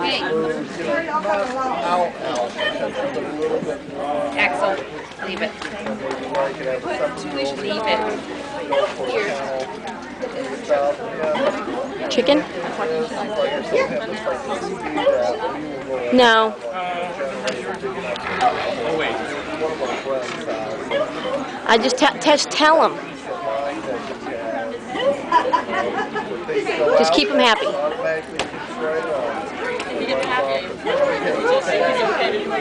little. Axel, leave it. Maybe like it Leave it. Yeah, Chicken? go No. I just just tell them. Just keep them happy. He's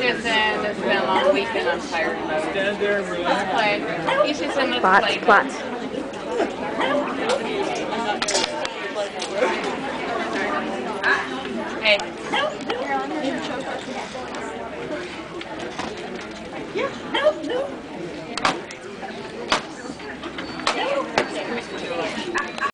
just in, it's been a long weekend, I'm tired. Stand there and relax. Play. He's just in the Plots, play. plots. Hey.